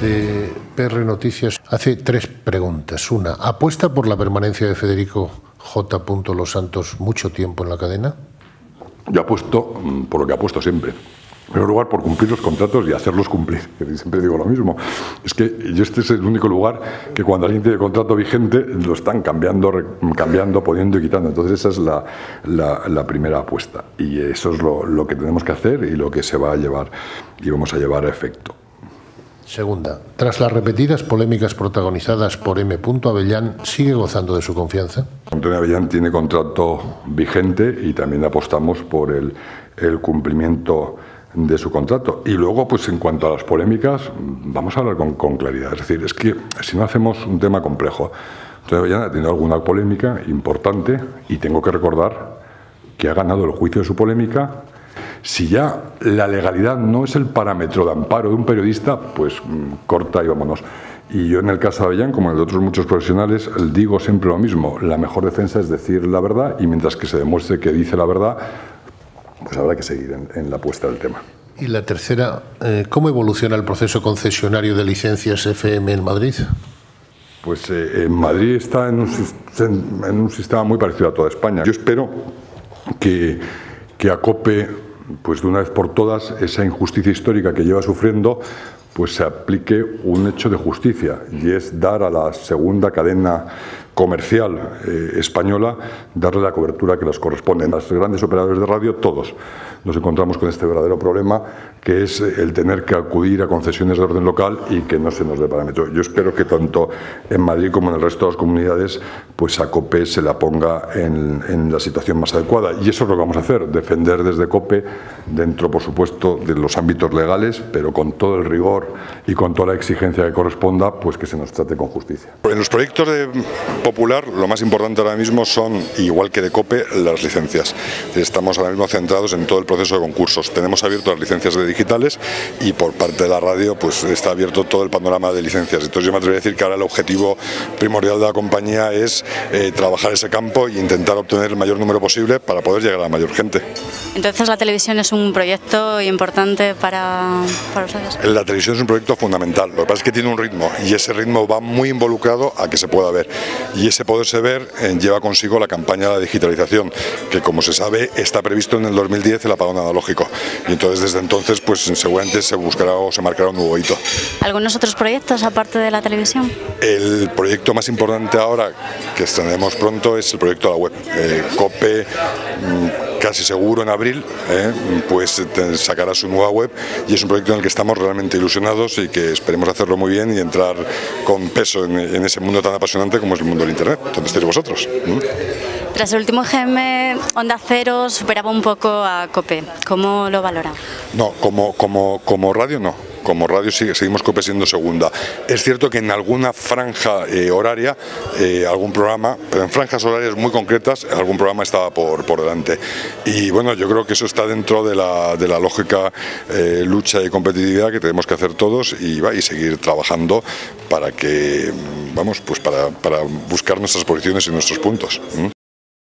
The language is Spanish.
de PR Noticias hace tres preguntas. Una, ¿apuesta por la permanencia de Federico J. Los Santos mucho tiempo en la cadena? Yo apuesto mm, por lo que apuesto siempre. En primer lugar, por cumplir los contratos y hacerlos cumplir. Siempre digo lo mismo. Es que este es el único lugar que cuando alguien tiene contrato vigente lo están cambiando, cambiando, poniendo y quitando. Entonces esa es la, primera apuesta. Y eso es lo, lo, que tenemos que hacer y lo que se va a llevar y vamos a llevar a efecto. Segunda, tras las repetidas polémicas protagonizadas por M. Avellán, ¿sigue gozando de su confianza? Antonio Avellán tiene contrato vigente y también apostamos por el, cumplimiento de su contrato. Y luego, pues en cuanto a las polémicas, vamos a hablar con, claridad. Es decir, es que si no hacemos un tema complejo, Antonio ha tenido alguna polémica importante y tengo que recordar que ha ganado el juicio de su polémica. Si ya la legalidad no es el parámetro de amparo de un periodista, pues mm, corta y vámonos. Y yo en el caso de Avellán, como en el de otros muchos profesionales, digo siempre lo mismo. La mejor defensa es decir la verdad y mientras que se demuestre que dice la verdad, pues habrá que seguir en, la apuesta del tema. Y la tercera, eh, ¿cómo evoluciona el proceso concesionario de licencias FM en Madrid? Pues eh, en Madrid está en un, en un, sistema muy parecido a toda España. Yo espero que, que acope, pues de una vez por todas, esa injusticia histórica que lleva sufriendo, pues se aplique un hecho de justicia y es dar a la segunda cadena comercial eh, española, darle la cobertura que les corresponde. Los grandes operadores de radio, todos, nos encontramos con este verdadero problema, que es el tener que acudir a concesiones de orden local y que no se nos dé parámetro. Yo espero que tanto en Madrid como en el resto de las comunidades, pues a COPE se la ponga en, en la situación más adecuada. Y eso es lo que vamos a hacer, defender desde COPE, dentro, por supuesto, de los ámbitos legales, pero con todo el rigor y con toda la exigencia que corresponda, pues que se nos trate con justicia. En los proyectos de Popular, lo más importante ahora mismo son, igual que de COPE, las licencias. Estamos ahora mismo centrados en todo el proceso de concursos. Tenemos abierto las licencias de digitales y por parte de la radio pues está abierto todo el panorama de licencias. Entonces yo me atrevería a decir que ahora el objetivo primordial de la compañía es eh, trabajar ese campo e intentar obtener el mayor número posible para poder llegar a la mayor gente. Entonces la televisión es un proyecto importante para, para ustedes. La televisión es un proyecto fundamental. Lo que pasa es que tiene un ritmo y ese ritmo va muy involucrado a que se pueda ver y ese poderse ver lleva consigo la campaña de la digitalización, que como se sabe está previsto en el 2010 el apagón analógico. Y entonces desde entonces pues seguramente se buscará o se marcará un nuevo hito. ¿Algunos otros proyectos aparte de la televisión? El proyecto más importante ahora que estrenaremos pronto es el proyecto de la web. Eh, COPE mm, casi seguro en abril, eh, pues sacará su nueva web y es un proyecto en el que estamos realmente ilusionados y que esperemos hacerlo muy bien y entrar con peso en, ese mundo tan apasionante como es el mundo del Internet, donde estéis vosotros. Tras el último GM, Onda Cero superaba un poco a COPE. ¿Cómo lo valora? No, como, como, como radio no como radio seguimos siendo segunda. Es cierto que en alguna franja eh, horaria, eh, algún programa, pero en franjas horarias muy concretas, algún programa estaba por, por delante. Y bueno, yo creo que eso está dentro de la, de la lógica eh, lucha y competitividad que tenemos que hacer todos y, va, y seguir trabajando para que, vamos, pues para, para buscar nuestras posiciones y nuestros puntos.